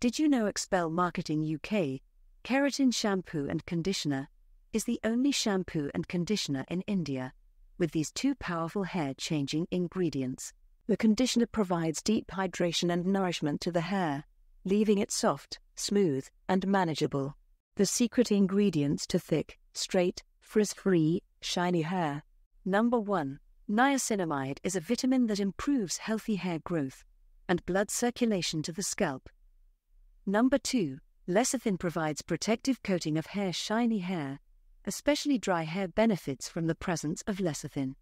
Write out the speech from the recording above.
Did you know Xpel Marketing UK, Keratin Shampoo and Conditioner, is the only shampoo and conditioner in India with these two powerful hair changing ingredients? The conditioner provides deep hydration and nourishment to the hair, leaving it soft, smooth, and manageable. The secret ingredients to thick, straight, frizz free, shiny hair. Number 1. Niacinamide is a vitamin that improves healthy hair growth and blood circulation to the scalp. Number 2. Lecithin provides protective coating of hair shiny hair, especially dry hair benefits from the presence of lecithin.